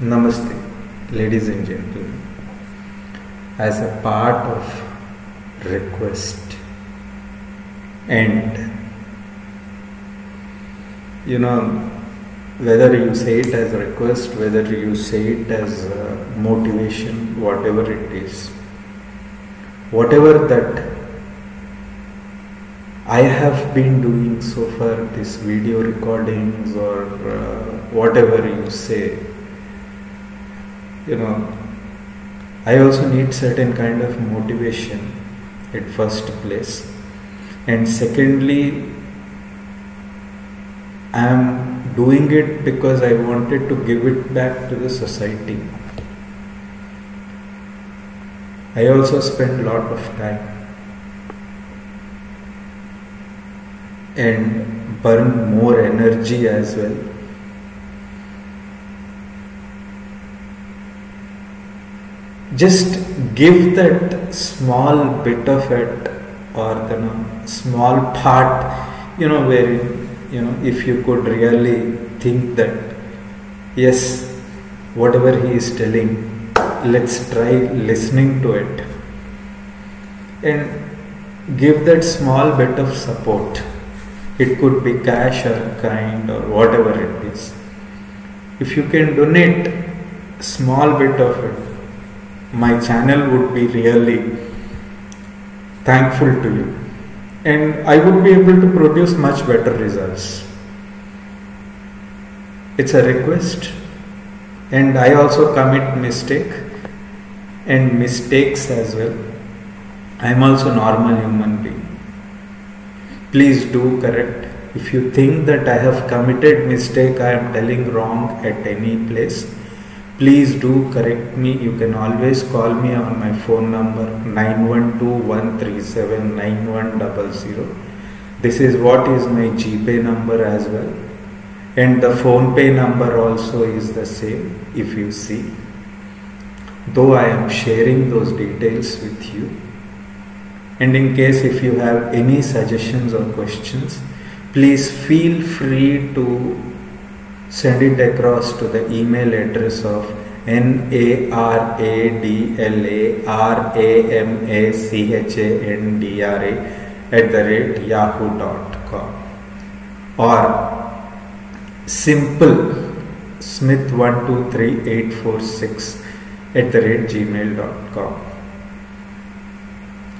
Namaste, ladies and gentlemen. As a part of request and you know whether you say it as a request, whether you say it as a motivation, whatever it is, whatever that I have been doing so far, this video recordings or uh, whatever you say, you know, I also need certain kind of motivation at first place, and secondly, I am doing it because I wanted to give it back to the society. I also spend a lot of time and burn more energy as well. Just give that small bit of it or the you know, small part, you know, where you know, if you could really think that yes, whatever he is telling, let's try listening to it and give that small bit of support it could be cash or kind or whatever it is. If you can donate small bit of it, my channel would be really thankful to you. And I would be able to produce much better results. It's a request. And I also commit mistake and mistakes as well. I am also normal human being. Please do correct. If you think that i have committed mistake i am telling wrong at any place please do correct me. You can always call me on my phone number 9121379100 this is what is my gpay number as well. And the phone pay number also is the same if you see. Though i am sharing those details with you. And in case if you have any suggestions or questions, please feel free to send it across to the email address of naradlamachandra at the rate yahoo.com or simple smith123846 at the rate gmail.com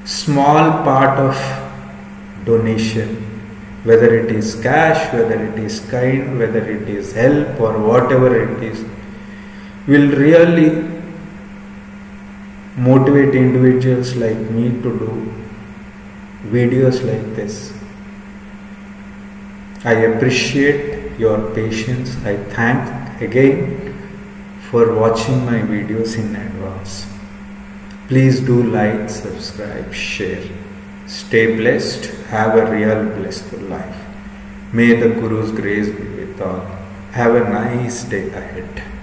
small part of donation, whether it is cash, whether it is kind, whether it is help or whatever it is, will really motivate individuals like me to do videos like this. I appreciate your patience. I thank again for watching my videos in advance. Please do like, subscribe, share. Stay blessed. Have a real blissful life. May the Guru's grace be with all. Have a nice day ahead.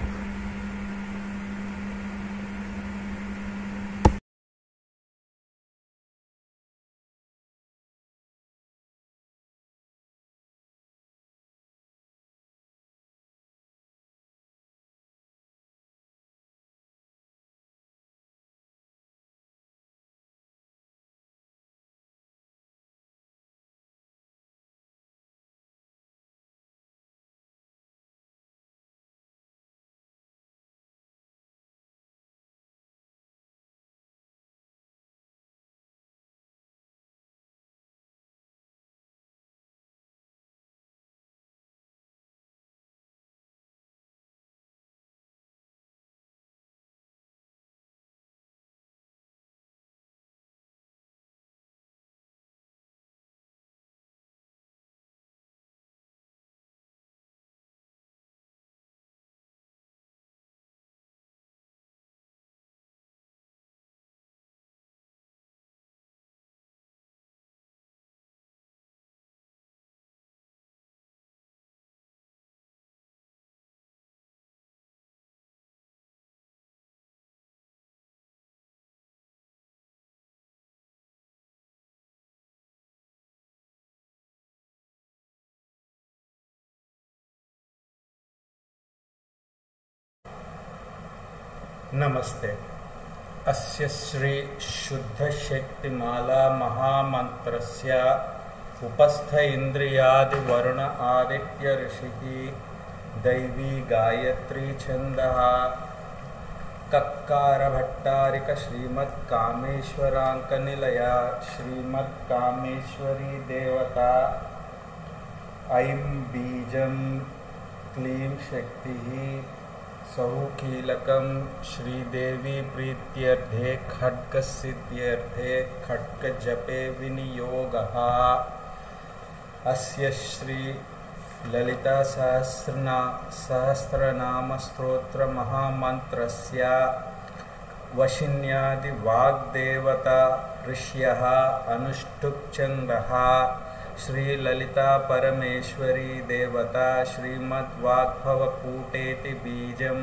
नमस्ते। अस्य श्री शुद्धशक्तिमाला महामन्त्रस्य उपस्थ इन्द्रियादिवरुण आदित्य ऋषिः दैवी गायत्री छन्दः। कक्कारभट्टारिक श्रीमत्कामेश्वराङ्कनिलया श्रीमत्कामेश्वरी देवता। ऐं बीजं क्लीं शक्तिः सौकीलकं श्रीदेवी प्रीत्यर्थे खड्गसिद्ध्यर्थे खड्गजपे विनियोगः। अस्य श्री ललिता सहस्रना सहस्रनामस्तोत्रमहामन्त्रस्य वशिन्यादिवाग्देवता ऋष्यः अनुष्टुप्छन्दः श्रीललिता परमेश्वरी देवता श्रीमद्वाग्भवकूटेति बीजं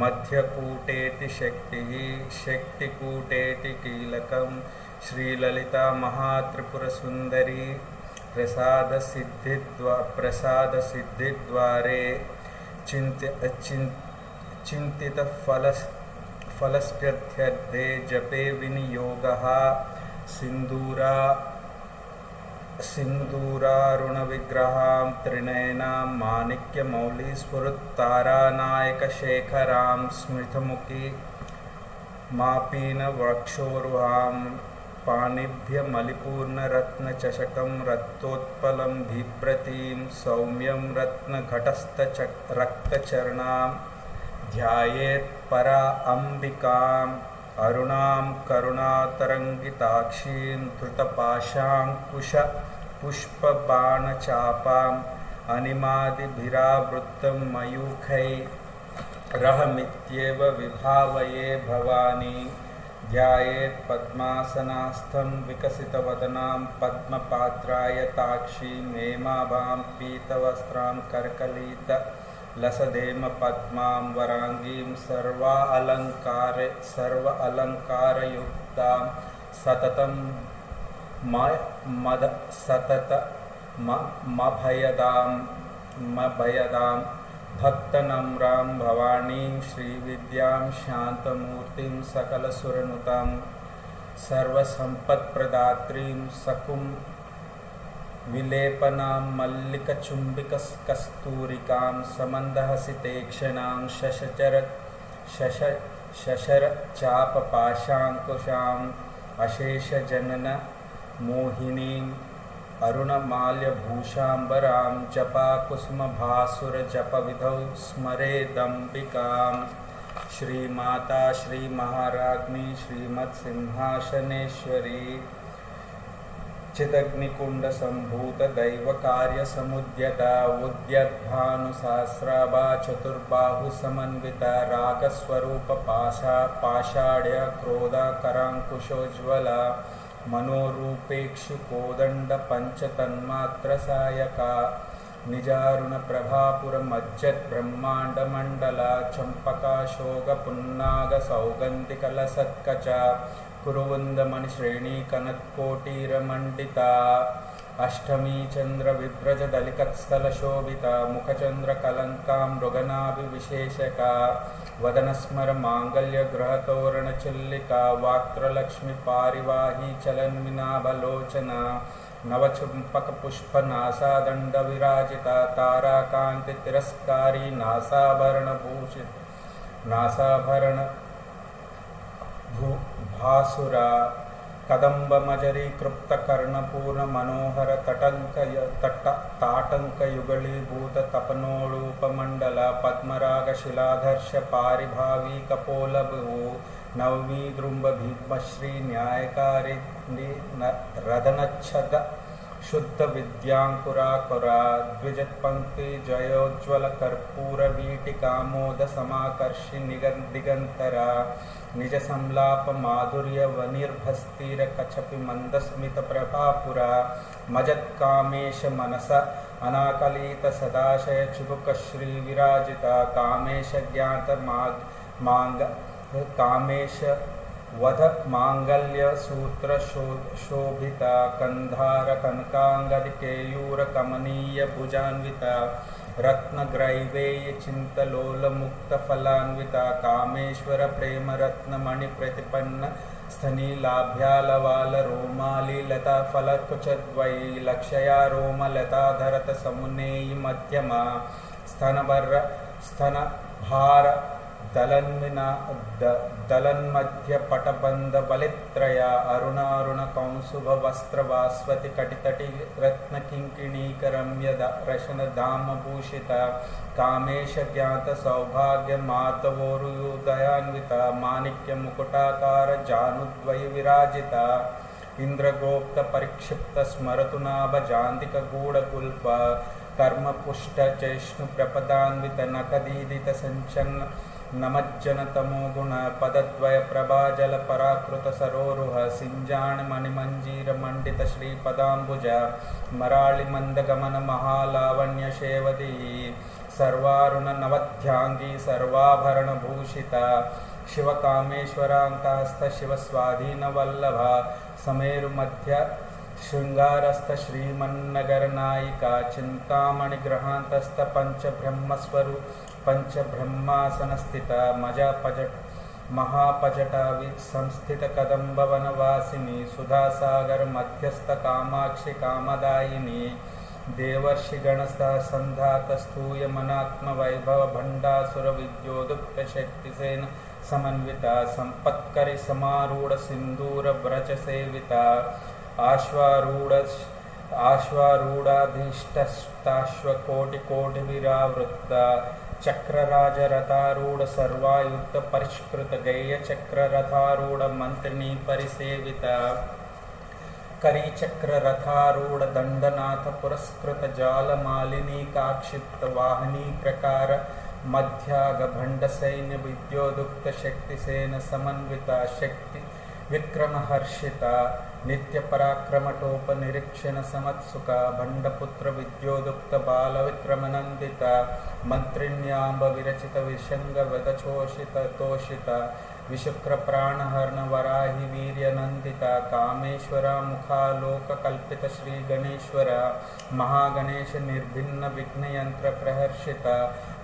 मध्यकूटेति शक्तिः शक्तिकूटेति कीलकं श्रीललिता महात्रिपुरसुन्दरी प्रसादसिद्धिद्वा प्रसादसिद्धिद्वारे चिन्त्य चिन् चिन्तितफलस् फलस्प्यर्थ्यर्थे जपे विनियोगः सिन्दूरा सिन्दूरारुणविग्रहां त्रिनयनां माणिक्यमौलीस्फुरुत्तारानायकशेखरां स्मृतमुखी मापीनवक्षोरुहां पाणिभ्यमलिपूर्णरत्नचषकं रक्तोत्पलं बिभ्रतीं सौम्यं रत्नघटस्थच रक्तचरणां ध्यायेत् परा अम्बिकाम् अरुणां करुणातरङ्गिताक्षीं धृतपाशाङ्कुश पुष्पबाणचापाम् अनिमादिभिरावृत्तं मयूखैरहमित्येव विभावये भवानी। ध्यायेत् पद्मासनास्थं विकसितवदनां पद्मपात्रायताक्षीं हेमाभां पीतवस्त्रां कर्कलित लसधेमपद्मां वराङ्गीं सर्वा अलङ्कार सर्व अलङ्कारयुक्तां सततं म मद सतत मभयदां मभयदां भक्तनम्रां भवानीं श्रीविद्यां शान्तमूर्तिं सकलसुरनुतां सर्वसम्पत्प्रदात्रीं सकुं विलेपनां मल्लिकचुम्बिककस्तूरिकां समन्दहसितेक्षणां शशचर शश शशरचापपाशाङ्कुशाम् अशेषजनन मोहिनीम् अरुणमाल्यभूषाम्बरां जपाकुसुमभासुरजपविधौ स्मरेदम्बिकां श्रीमाता श्रीमहाराज्ञी श्रीमत्सिंहासनेश्वरी चिदग्निकुण्डसम्भूतदैवकार्यसमुद्यता उद्यद्भानुसहस्राभा चतुर्बाहुसमन्विता रागस्वरूपपाशा पाषाढ्य क्रोधाकराङ्कुशोज्ज्वला मनोरूपेक्षुकोदण्डपञ्चतन्मात्रसायका निजारुणप्रभापुरमज्जद्ब्रह्माण्डमण्डला चम्पकाशोकपुन्नागसौगन्धिकलसत्कचा कुरुवुन्दमणिश्रेणीकनत्कोटीरमण्डिता अष्टमी चन्द्रविभ्रजदलिकत्स्थलशोभिता मुखचन्द्रकलङ्कां मृगनाभिविशेषका वदनस्मरमाङ्गल्यगृहतोरणचिल्लिका वाक्त्रलक्ष्मीपारिवाही चलन्मिनाभलोचना नवचुम्पकपुष्पनासादण्डविराजिता ताराकान्तितिरस्कारी नासाभरणभूषि नासाभरण भू भासुरा कदम्बमजरी कृप्तकर्णपूर्णमनोहरतटङ्क तट ताटङ्कयुगळीभूततपनोळूपमण्डल पद्मरागशिलाधर्ष पारिभावी कपोलभुवो नवमी द्रुम्बभीष्मश्रीन्यायकारि रदनच्छद शुद्ध विद्याङ्कुराकुरा द्विजत्पङ्क्ति जयोज्ज्वलकर्पूरवीटिकामोदसमाकर्षि निगन् दिगन्तरा निजसंलापमाधुर्यवनिर्भस्तिरकचपि मन्दस्मितप्रभापुरा मजत्कामेश मनस अनाकलितसदाशय चुबुकश्रीविराजिता कामेश ज्ञातमाङ्ग कामेश वधत् माङ्गल्यसूत्रशोभिता कन्धारकनकाङ्गदिकेयूरकमनीयभुजान्विता रत्नग्रैवेयचिन्तलोलमुक्तफलान्विता कामेश्वरप्रेमरत्नमणिप्रतिपन्न स्थनीलाभ्यालवालरोमालीलताफलकुचद्वै लक्षया रोमलताधरतसमुनेयि मध्यमा स्तन स्तन भार ದಲನ್ಮಿನ ದಲನ್ಮಧ್ಯಪಟಬಂಧ ಬಲಿತ್ರಯ, ಅರುಣಾರುಣ ಕೌಂಸುಭ ವಸ್ತ್ರ ವಸ್ತ್ರವಾಸ್ವತಿ ಕಟಿತಟಿ ರತ್ನ ಕಿಂಕಿಣೀಕ ರಮ್ಯ ರಶನ ಧಾಮ ಭೂಷಿತ ಕಾಮೇಶ ಜ್ಞಾತ ಸೌಭಾಗ್ಯ ಮಾತವೋರು ದಯಾನ್ವಿತ ಮಾಣಿಕ್ಯ ಮುಕುಟಾಕಾರ ಜಾನುದ್ವಯ ವಿರಾಜಿತ, ಇಂದ್ರಗೋಪ್ತ ಪರಿಕ್ಷಿಪ್ತ ಸ್ಮರತು ನಾಭ ಜಾಂತಿಕ ಗೂಢಗುಲ್ಫ ಕರ್ಮಪುಷ್ಟ ಚೈಷ್ಣು ಪ್ರಪದಾನ್ವಿತ ನಕದೀದಿತ ಸಂಚನ್ನ नमज्जनतमोगुणपदद्वयप्रभाजलपराकृतसरोरुह सिञ्जाणमणिमञ्जीरमण्डितश्रीपदाम्बुज मराळिमन्दगमनमहालावण्यशेवदी सर्वारुणनवध्याङ्गी सर्वाभरणभूषिता शिवकामेश्वराङ्कास्तशिवस्वाधीनवल्लभा समेरुमध्य शृङ्गारस्थश्रीमन्नगरनायिका चिन्तामणिग्रहान्तस्थपञ्चब्रह्मस्वरू पञ्चब्रह्मासनस्थिता मजापजट महापजटाविसंस्थितकदम्बवनवासिनी सुधासागरमध्यस्थकामाक्षि कामदायिनी देवर्षिगणस्थासन्धातस्थूयमनात्मवैभवभण्डासुरविद्योदुक्तशक्तिसेन समन्विता सम्पत्करिसमारूढसिन्दूरव्रजसेविता आश्वारूढ आश्वारूढाधीष्टस्ताश्वकोटिकोटिभिरावृत्ता चक्रराजरथारूढ़ सर्वायुक्त परिष्कृत गैय चक्ररथारूढ़ मंत्रिणी परिसेवित करीचक्ररथारूढ़ दंडनाथ पुरस्कृत जाल मालिनी काक्षिप्त वाहनी प्रकार मध्याग भंड सैन्य विद्योदुक्त शक्ति सेन समन्विता शक्ति विक्रमहर्षिता नित्यपराक्रमटोपनिरीक्षणसमत्सुका भण्डपुत्रविद्योदुक्तबालविक्रमनन्दिता बालविक्रमनन्दिता मन्त्रिण्याम्बविरचित विषङ्गवदचोषिततोषिता विशुक्रप्राणहर्णवराहि वीर्यनन्दिता कामेश्वरामुखालोककल्पितश्रीगणेश्वरा महागणेशनिर्भिन्नविघ्नयन्त्रप्रहर्षिता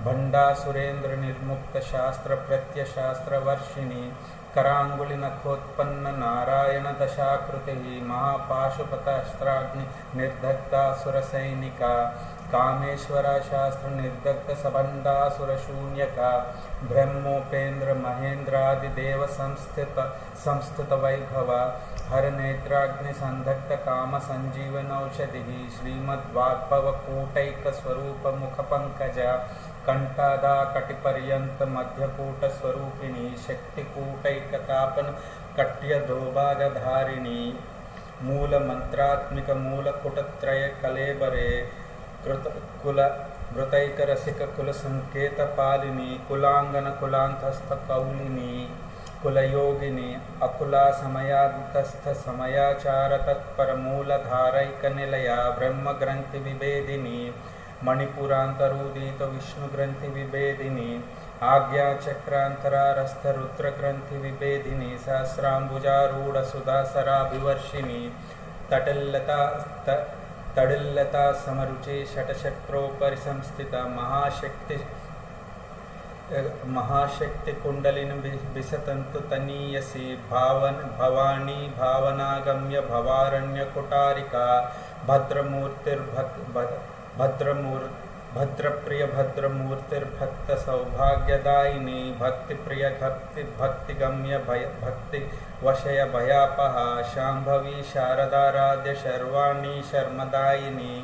भण्डासुरेन्द्रनिर्मुक्तशास्त्रप्रत्यशास्त्रवर्षिणी कराङ्गुलिनखोत्पन्न नारायणदशाकृतिः महापाशुपतस्त्राग्निर्धत्तासुरसैनिका कामेश्वरशास्त्रनिर्दग्धसबन्धासुरशून्यका ब्रह्मोपेन्द्रमहेन्द्रादिदेवसंस्थित संस्थितवैभव हरनेत्राग्निसन्धक्तकामसञ्जीवनौषधिः श्रीमद्वाग्भवकूटैकस्वरूपमुखपङ्कजा कंठादा कटिपर्यंत मध्यकूट स्वरूपिणी शक्तिकूटैकतापन कट्य दोभागधारिणी मूल मंत्रात्मिक मूल कुटत्रय कलेबरे, कृत कुल मृतैक रसिक कुल संकेत पालिनी कुलांगन कुलांतस्थ कौलिनी कुलयोगिनी अकुला समयातस्थ समयाचार तत्पर मूलधारैक निलया ब्रह्मग्रंथि विभेदिनी मणिपुरान्तरूदितविष्णुग्रन्थिविभेदिनी, आज्ञाचक्रान्तरारस्थरुद्रग्रन्थिविभेदिनी, सहस्राम्बुजारूढसुधासराभिवर्षिणी तटिल्लता तडिल्लता समरुचि षटशत्रोपरि संस्थित महाशक्ति, महाशक्तिकुण्डलिन् विसतन्तुतनीयसी भावन, भवानी, भावनागम्य, भवारण्यकुटारिका, भद्रमूर्तिर्भक् भद्रमूर् भद्रप्रियभद्रमूर्तिर्भक्तसौभाग्यदायिनी भक्तिप्रियभक्तिभक्तिगम्य भय भक्तिवशयभयापहा शाम्भवी शारदाराध्य शर्वाणी शर्मदायिनी,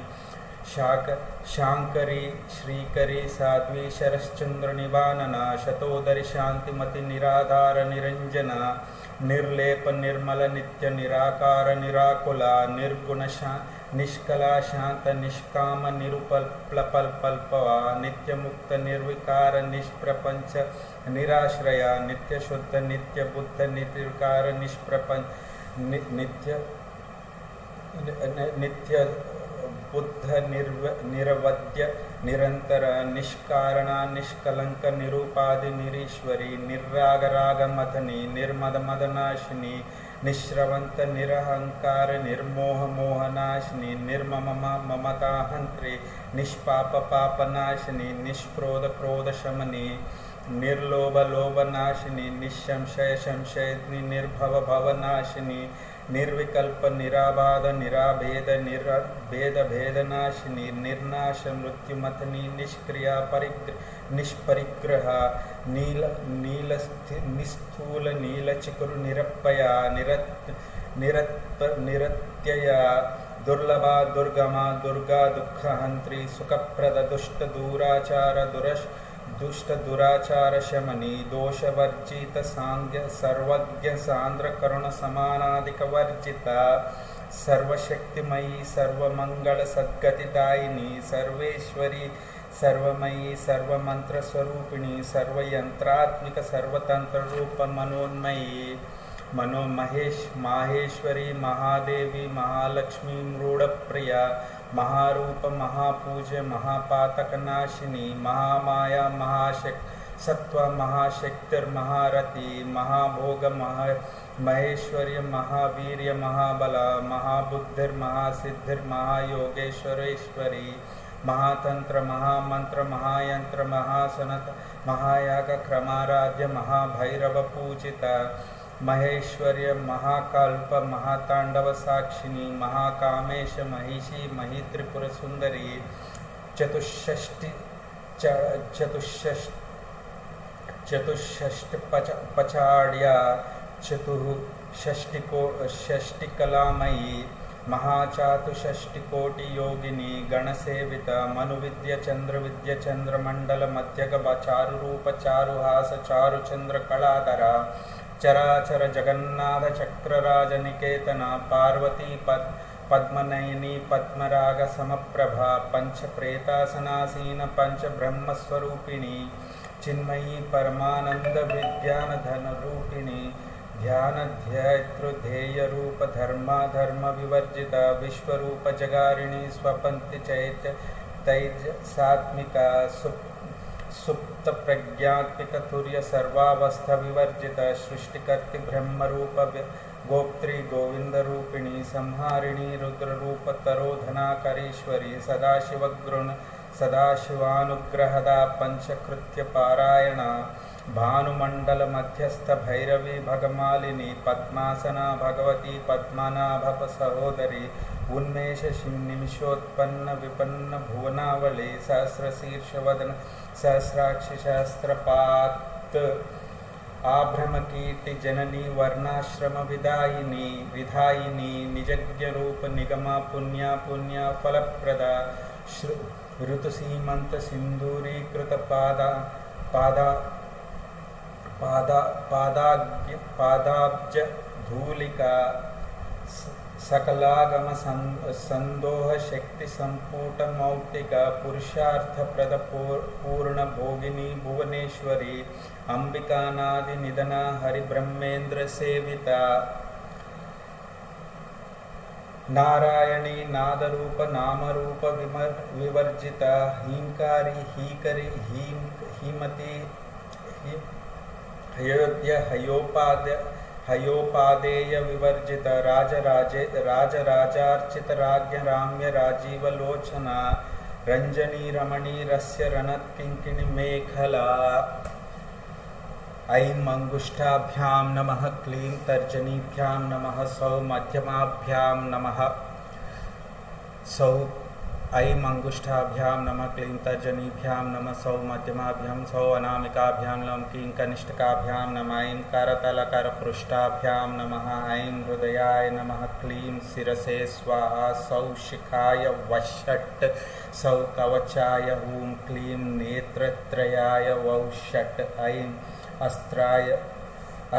शाक, शाङ्करी, श्रीकरी, साध्वी शरश्चन्द्रनिवानना शतोदरि शान्तिमतिनिराधारनिरञ्जना निर्लेपनिर्मलनित्यनिराकारनिराकुला निर्गुणशा निष्कला शांत निष्काम निरुपल नित्य मुक्त निर्विकार, निष्प्रपंच, निराश्रया नित्य शुद्ध नित्य बुद्ध निर्विकार निष्प्रपंच नित्य नित्य बुद्ध निर्व निरवध्य निरंतर, निष्कारण, निष्कलंक निरूपादि निरीश्वरी निर्राग राग मथनी निर्मद मदनाशिनी निश्रवंत निरहंकार निर्मोह मोहनाशिनी निर्मम ममताहंत्रे निष्पाप पापनाशिनी निष्क्रोध क्रोध शमनी निर्लोभ लोभनाशिनी, निशंशय संशयनी निर्भव भवनाशिनी, निर्विकल्प निराबाध निराभेद निर्भेद भेदनाशिनी, निर्नाश मृत्युमथनी, निष्क्रिया परिग्र निष्परिग्रह, नील, नीलस्थि, निस्थूल, नीलचिकुरु, निरप्पया, निरत् निरत् निरत्यया, दुर्लभा, दुर्गमा, दुर्गा, दुःखहन्त्री सुखप्रदुष्टदूराचारदुरश् दुष्टदुराचारशमनी दोषवर्जितसाङ्ग्यसर्वज्ञसान्द्रकरुणसमानादिकवर्जिता सर्वशक्तिमयी सर्वमङ्गलसद्गतिदायिनी सर्वेश्वरी सर्वमयी सर्वमंत्र स्वरूपिणी सर्वयंत्रात्मिक सर्वतंत्र रूप मनोन्मयी मनो महेश माहेश्वरी, महादेवी, महालक्ष्मी, मृडप्रिया, महारूप, महापूज्य, महापातकनाशिनी, महामाया, महाशक् सत्व महाशक्तिर्महारथी महाभोग, महा, महेश्वर्य, महावीर्य, महाबल महाबुद्धिर्महासिद्धिर्महायोगेश्वरेश्वरी महातंत्र, महामंत्र, महायंत्र, महासनत, महायाग, क्रमाराध्य, महाभैरव पूजिता, महेश्वर्य, महाकल्प, महातांडव साक्षिणी, महाकामेश, महिषी, महित्रिपुर सुंदरी, चतुष्षष्टि चतुष्षष्ट चतुष्षष्ट पच, पचाड्या, चतुः षष्टिको, षष्टिकलामयी महाचातुषष्टिकोटियोगिनी गणसेविता मनुविद्यचन्द्रविद्यचन्द्रमण्डलमध्यगचारुरूपचारुहासचारुचन्द्रकलाधरा चराचरजगन्नाथचक्रराजनिकेतना पार्वतीपद् पद्मनयनी पद्मरागसमप्रभा पञ्चप्रेतासनासीन पञ्चब्रह्मस्वरूपिणी चिन्मयी परमानंद परमानन्दविज्ञानधनरूपिणी ध्यानध्यायतृधेयरूपधर्माधर्मविवर्जिता विश्वरूपजगारिणी स्वपन्ति चैत तैजसात्मिका सुप्तप्रज्ञात्मिकतुर्यसर्वावस्थविवर्जिता सृष्टिकर्ति गोपत्री गोप्त्री गोविन्दरूपिणी संहारिणी, रुद्ररूपतरोधनाकरीश्वरी सदाशिवगृण सदाशिवानुग्रहदा, पञ्चकृत्यपारायणा भानुमण्डलमध्यस्थभैरवी भगमालिनी पद्मासना भगवती पद्मनाभव उन्मेषशिन्निमिषोत्पन्नविपन्नभुवनावली सहस्रशीर्षवदन सहस्राक्षिसहस्रपात् आभ्रमकीर्तिजननी वर्णाश्रमविदायिनी विधायिनी निजज्ञरूपनिगमा पुण्या पुण्या फलप्रदा श्रु ऋतुसीमन्तसिन्दूरीकृतपादा पादा पादा पादा पादाग्य पादाब्ज धूलिका सकलागम संदोह शक्ति संपूट मौक्तिक पुरुषार्थ प्रद पूर्ण भोगिनी भुवनेश्वरी अंबिकानादि निधना हरिब्रह्मेन्द्र सेविता नारायणी नादरूप नामरूप विमर विवर्जित हींकारी हीकरी हीम हीमती ही, हयद्य हयोपाद्य हयोपादेयविवर्जित राजराजे, राजराजार्चितराज्ञराम्य राजीवलोचना रञ्जनीरमणीरस्य मेखला। ऐं मंगुष्ठाभ्याम नमः, क्लीं तर्जनीभ्याम नमः सौ मध्यमाभ्याम नमः। सौ ऐं अङ्गुष्ठाभ्यां नमः क्लीं तर्जनीभ्यां नमः सौ मध्यमाभ्यां सौ अनामिकाभ्यां लं क्लीं कनिष्ठकाभ्यां नमः ऐं करतलकरपृष्ठाभ्यां नमः ऐं हृदयाय नमः क्लीं शिरसे स्वाहा सौ शिखाय वषट् सौ कवचाय हूँ क्लीं नेत्रत्रयाय वौ षट् ऐं अस्त्राय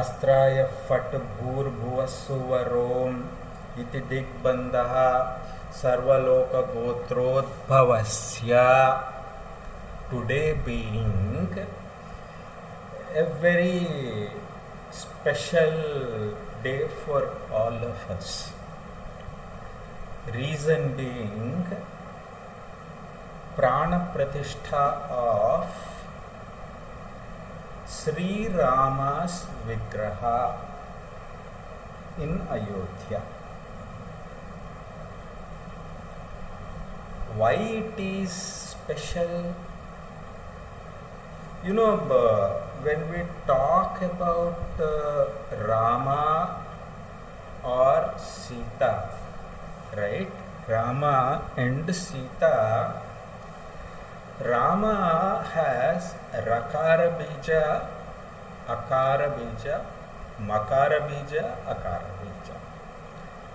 अस्त्राय फट् भूर्भुवस्सुवरोम् इति दिग्बन्धः सर्वलोक गोत्रोद्भवस्य today being a very special day for all of us reason being Pran Pratishtha of Shri रामास विग्रह इन Ayodhya Why it is special? You know, uh, when we talk about uh, Rama or Sita, right? Rama and Sita, Rama has Rakara Bija, Akara Bija, Makara Bija, Akara Bija.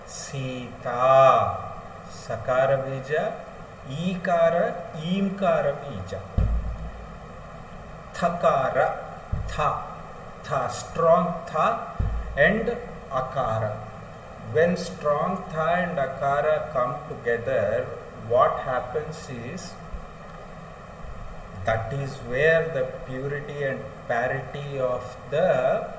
Sita, Sakara Bija, Ikara, Imkara Bija. Thakara, Tha, Tha, strong Tha and Akara. When strong Tha and Akara come together, what happens is that is where the purity and parity of the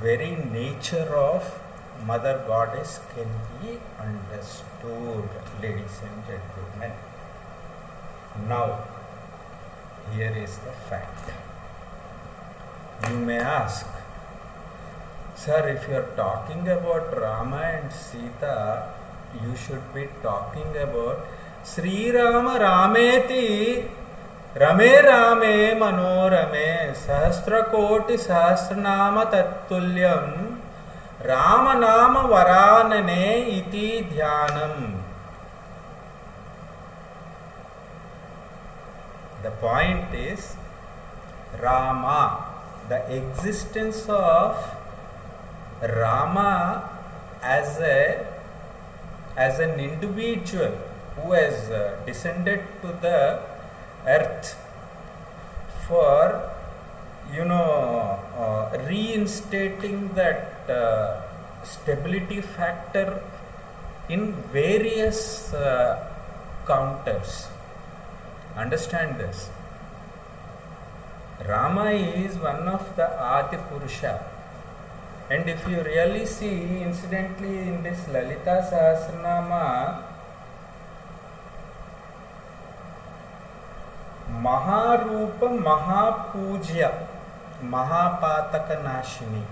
very nature of Mother Goddess can be understood, ladies and gentlemen. Now, here is the fact. You may ask, Sir, if you are talking about Rama and Sita, you should be talking about Sri Rama Rameti रमे रामे मनोरमे सहस्रकोटि రామనామ వరాననే iti ధ్యానం The point is Rama, the existence of Rama as a as an individual who has uh, descended to the earth for you know uh, reinstating that uh, stability factor in various uh, counters understand this rama is one of the adi purusha and if you really see incidentally in this lalita sahasranama महारूप महापूज्य महापातक नाशिनी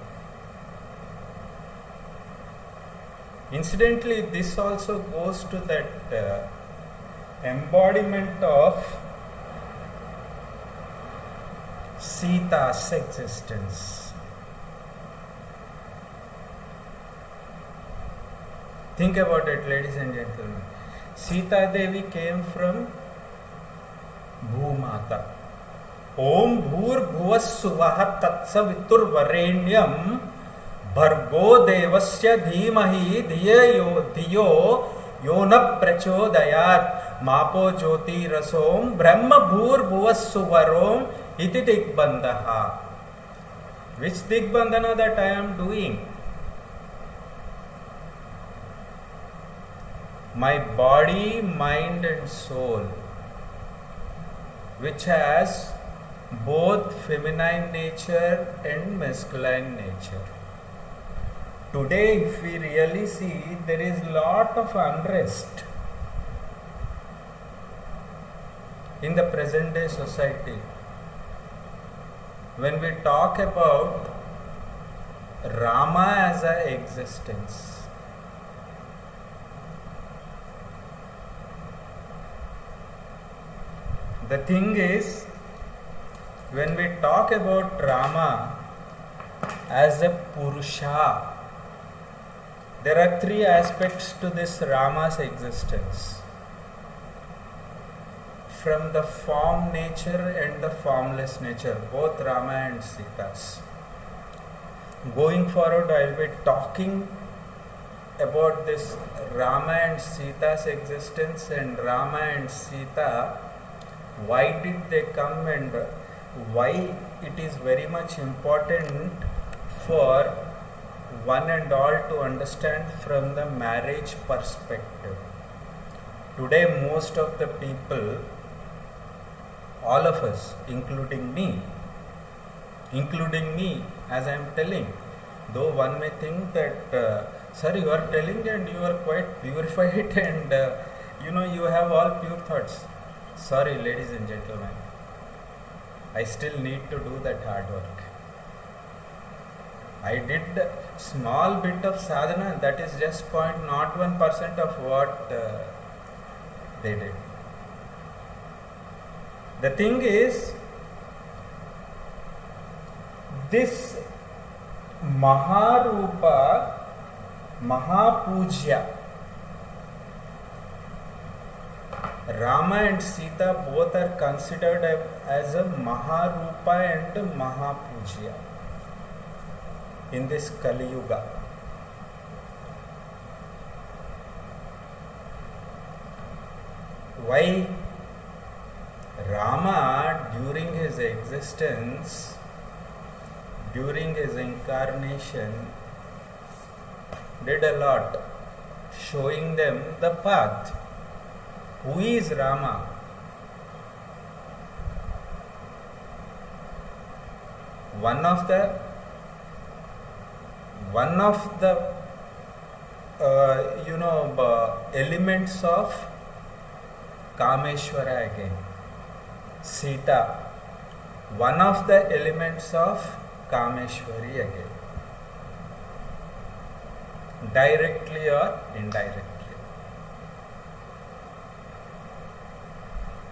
Incidentally, this also goes to that uh, embodiment of Sita's existence. Think about it, ladies and gentlemen. Sita Devi came from Bhumata. Om Bhur Bhuvas Suvaha Tat Savitur Varenyam भर्गो देवस्य धीमहि धीये यो मापो ज्योति रसोम ब्रह्म भूर भुवस्सुवरोम इति दिग्बंधः which digbandhan that I am doing my body mind and soul which has both feminine nature and masculine nature Today, if we really see, there is lot of unrest in the present day society. When we talk about Rama as a existence, the thing is when we talk about Rama as a Purusha, there are three aspects to this Rama's existence from the form nature and the formless nature, both Rama and Sita's. Going forward, I will be talking about this Rama and Sita's existence and Rama and Sita why did they come and why it is very much important for one and all to understand from the marriage perspective. Today, most of the people, all of us, including me, including me, as I am telling, though one may think that, uh, sir, you are telling and you are quite purified and uh, you know you have all pure thoughts. Sorry, ladies and gentlemen, I still need to do that hard work. I did small bit of sadhana. That is just point not one percent of what uh, they did. The thing is, this Maharupa, Mahapujya, Rama and Sita both are considered as a Maharupa and Mahapujya in this Kali Yuga. Why Rama during his existence, during his incarnation, did a lot, showing them the path. Who is Rama? One of the one of the uh, you know uh, elements of Kameshwara again. Sita, one of the elements of Kameshwari again, directly or indirectly.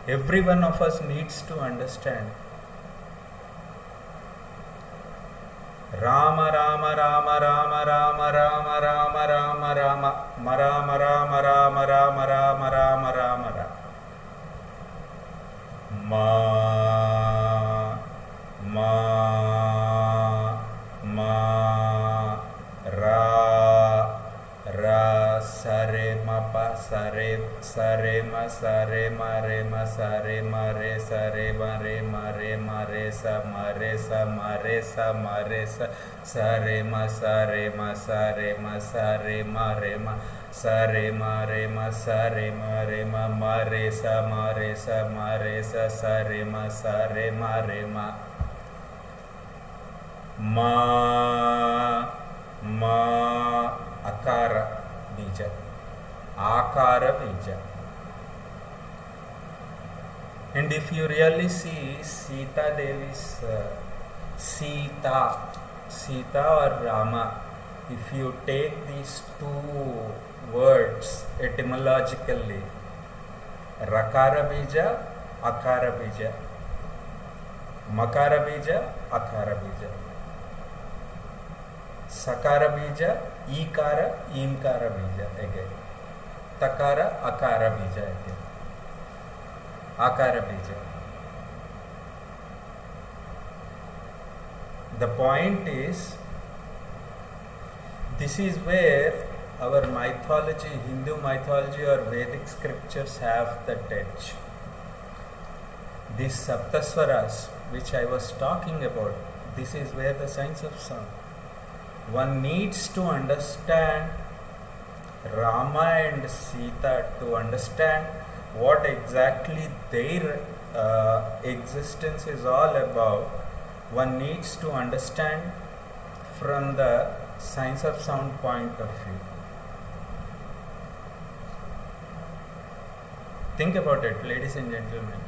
Every one of us needs to understand Ram Ram Ram Ram Ram Ram Ram Ram Ram Ram Ram Ram Ram Ram Ram Ram Ram Ram ma ma pa सा रे म सा रे म रे म सा रे म रे सा म रे म रे म रे सा म रे सा म रे सा म रे सा सा रे म सा रे म सा म सा रे म रे म सा रे म रे म सा रे म रे म म रे सा म रे सा म रे सा सा म सा म रे म मा मा अकार बीज Akara Bija and if you really see Sita Devi's uh, Sita Sita or Rama if you take these two words etymologically Rakara Bija Akara Bija Makara Bija Akara Bija Sakara Bija Ikara Imkara Bija again तकार अकार बीज आकार बीज the point is this is where our mythology Hindu mythology और Vedic scriptures have the touch this सप्तस्वरास which I was talking about this is where the science of sun one needs to understand rama and sita to understand what exactly their uh, existence is all about one needs to understand from the science of sound point of view. Think about it, ladies and gentlemen.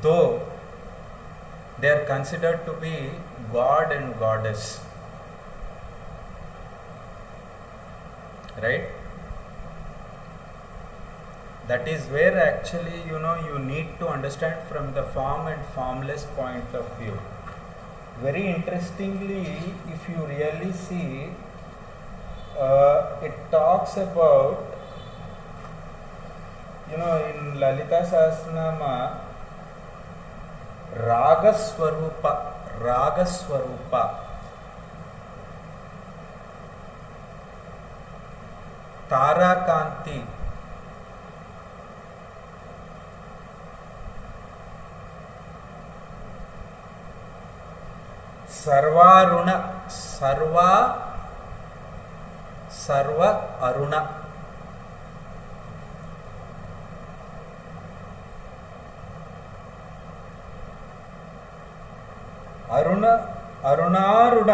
Though they are considered to be god and goddess, right? that is where actually you know you need to understand from the form and formless point of view very interestingly if you really see uh, it talks about you know in lalita sahasranama raga swarupa raga swarupa ताराकांति। सर्वारुण सर्वा सर्व अरुण। अरुण अरुणारुण।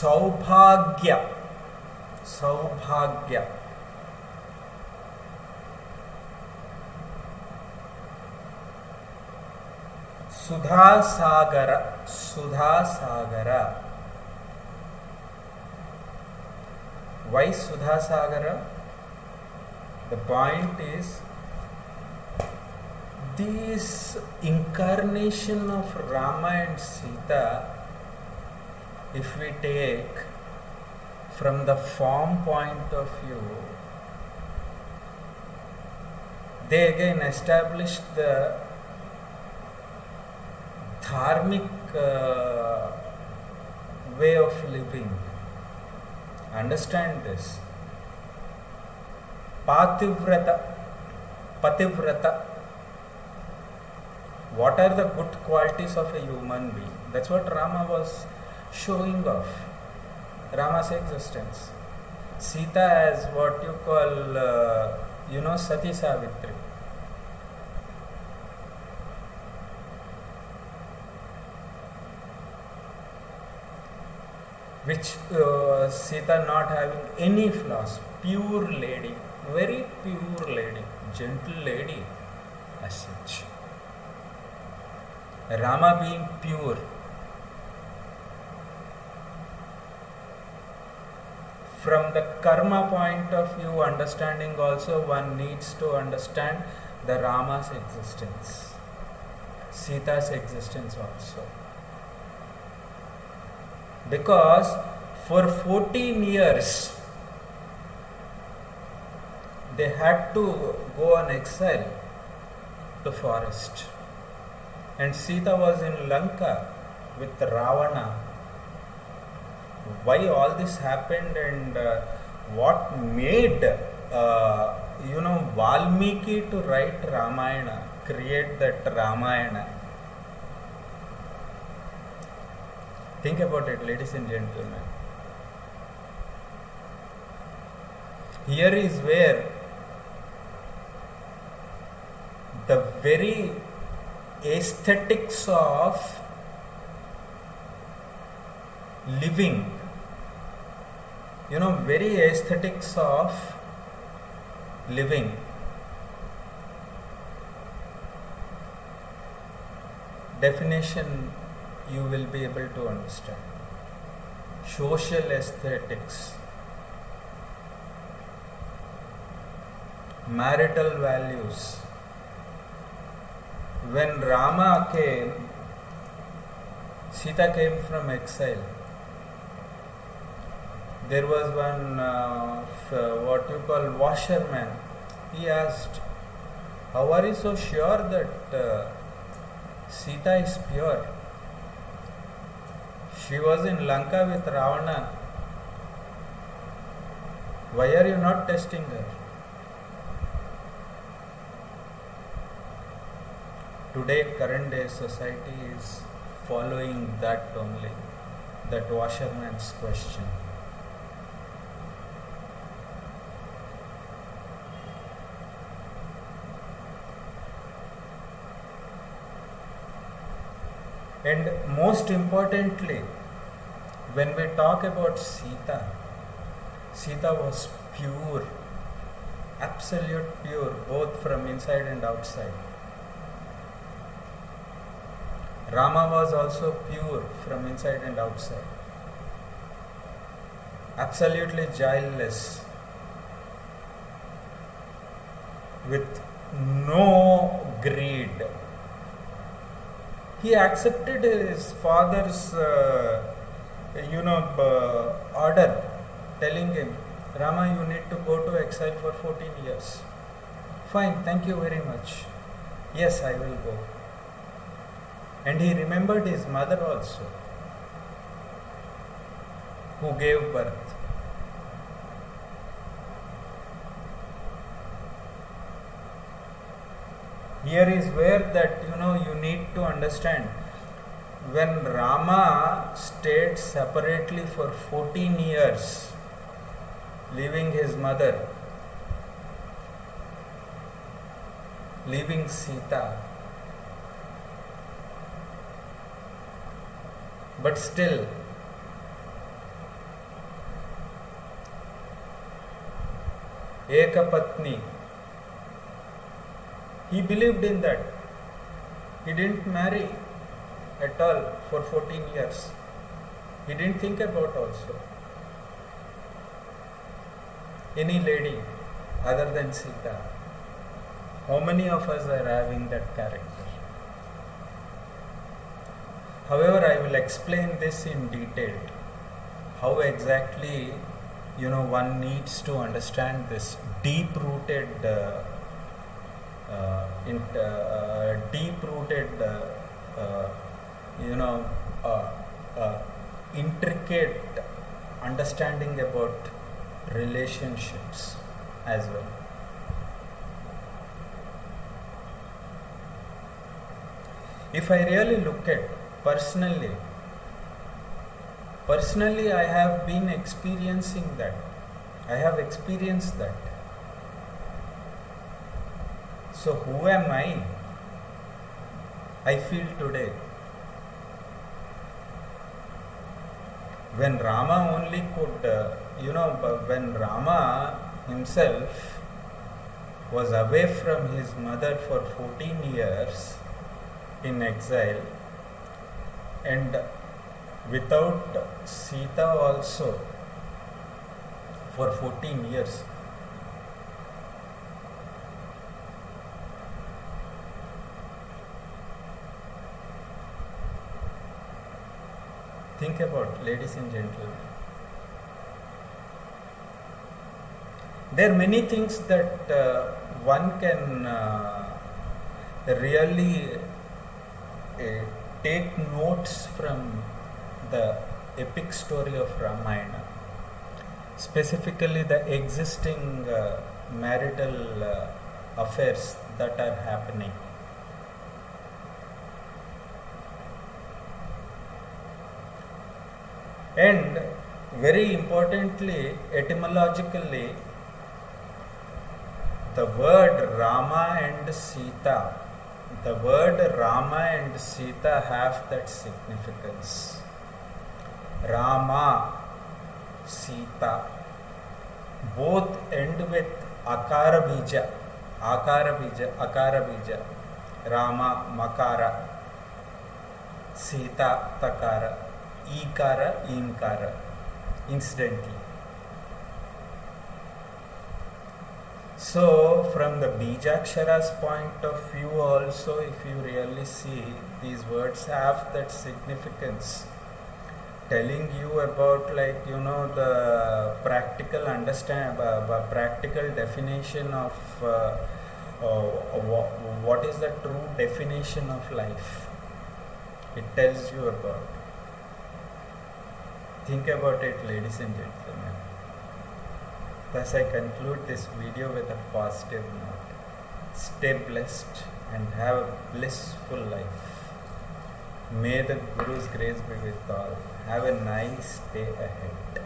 सौभाग्य। सौभाग्य। सुधा सागर सुधा सागर वै सुधा सागर the point is this incarnation of Ram Sita if we take from the form point of view, they again established the dharmic uh, way of living. Understand this. Pativrata, pativrata. What are the good qualities of a human being? That's what Rama was showing off. Rama's existence. Sita as what you call, uh, you know, Sati Savitri. Which uh, Sita not having any flaws, pure lady, very pure lady, gentle lady as such. Rama being pure, from the karma point of view understanding also one needs to understand the rama's existence sita's existence also. Because for 14 years they had to go on exile to forest. And sita was in lanka with ravana why all this happened and uh, what made uh, you know Valmiki to write Ramayana, create that Ramayana. Think about it, ladies and gentlemen. Here is where the very aesthetics of living you know very aesthetics of living. Definition you will be able to understand. Social aesthetics. Marital values. When rama came sita came from exile there was one uh, what you call washerman he asked how are you so sure that uh, sita is pure? She was in lanka with ravana. Why are you not testing her? Today current day society is following that only that washerman's question And most importantly, when we talk about Sita, Sita was pure, absolute pure, both from inside and outside. Rama was also pure from inside and outside, absolutely guileless, with no greed he accepted his father's uh, you know uh, order telling him rama you need to go to exile for 14 years. Fine thank you very much. Yes i will go. And he remembered his mother also who gave birth here is where that you know you need to understand. When rama stayed separately for 14 years leaving his mother leaving sita but still ekapatni he believed in that He didn't marry at all for 14 years. He didn't think about also any lady other than Sita. How many of us are having that character? However, I will explain this in detail. How exactly, you know, one needs to understand this deep-rooted, uh, in, uh, deep-rooted, uh, uh, you know, intricate understanding about relationships as well. If I really look at personally, personally, I have been experiencing that. I have experienced that. So, who am I? I feel today. When Rama only could, uh, you know, when Rama himself was away from his mother for 14 years in exile and without Sita also for 14 years. Think about, ladies and gentlemen. There are many things that uh, one can uh, really uh, take notes from the epic story of Ramayana, specifically the existing uh, marital uh, affairs that are happening. And very importantly, etymologically, the word Rama and Sita, the word Rama and Sita have that significance. Rama, Sita, both end with Akara Bija, Akara Bija, Akara Bija, Rama, Makara, Sita, Takara, Ikara, Inkara, incidentally. So, from the Bijakshara's point of view, also, if you really see, these words have that significance, telling you about, like, you know, the practical understand, uh, uh, practical definition of uh, wha- what is the true definition of life. It tells you about. Think about it, ladies and gentlemen. Thus, I conclude this video with a positive note. Stay blessed and have a blissful life. May the Guru's grace be with all. Have a nice day ahead.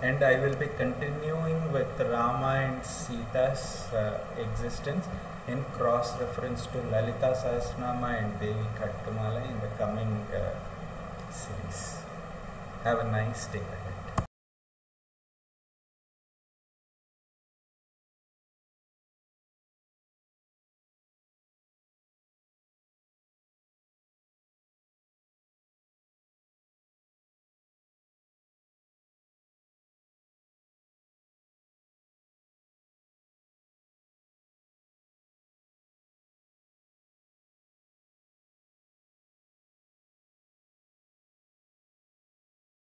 And I will be continuing with Rama and Sita's uh, existence in cross reference to Lalita Sahasranama and Devi Khadgamala in the coming uh, series. Have a nice day.